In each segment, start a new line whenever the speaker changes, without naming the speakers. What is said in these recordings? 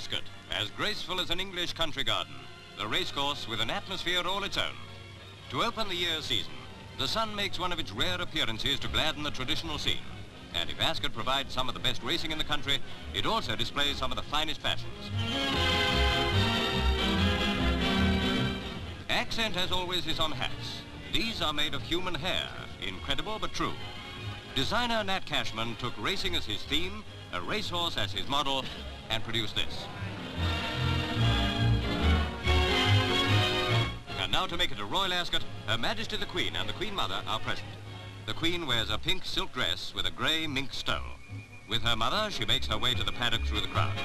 Ascot, as graceful as an English country garden, the racecourse with an atmosphere all its own. To open the year season, the sun makes one of its rare appearances to gladden the traditional scene. And if Ascot provides some of the best racing in the country, it also displays some of the finest fashions. Accent, as always, is on hats. These are made of human hair, incredible but true. Designer Nat Cashman took racing as his theme, a racehorse as his model, and produce this. And now to make it a royal Ascot, Her Majesty the Queen and the Queen Mother are present. The Queen wears a pink silk dress with a grey mink stole. With her mother, she makes her way to the paddock through the crowds.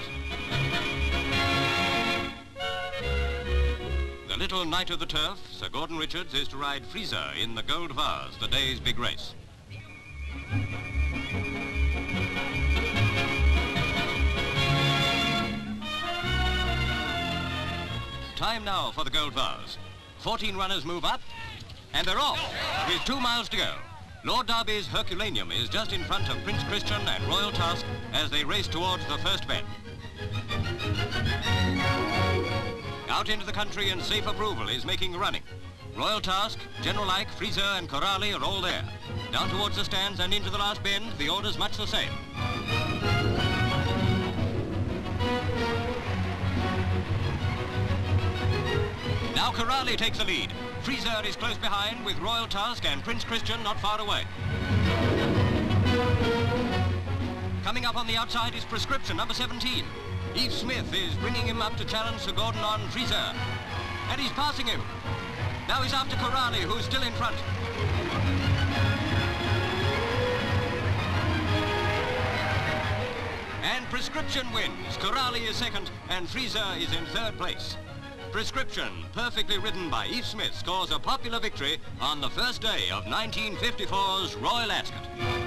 The little knight of the turf, Sir Gordon Richards, is to ride Friseur in the Gold Vase, the day's big race. Time now for the Gold Vase. 14 runners move up, and they're off with two miles to go. Lord Derby's Herculaneum is just in front of Prince Christian and Royal Task as they race towards the first bend. Out into the country and safe approval is making the running. Royal Task, General Ike, Friseur and Corrali are all there. Down towards the stands and into the last bend, the order's much the same. Now Corrali takes the lead. Friseur is close behind with Royal Tusk and Prince Christian not far away. Coming up on the outside is Prescription, number 17. Eph Smith is bringing him up to challenge Sir Gordon on Friseur. And he's passing him. Now he's after Corrali, who's still in front. And Prescription wins. Corrali is second, and Friseur is in third place. Prescription, perfectly written by Eph Smith, scores a popular victory on the first day of 1954's Royal Ascot.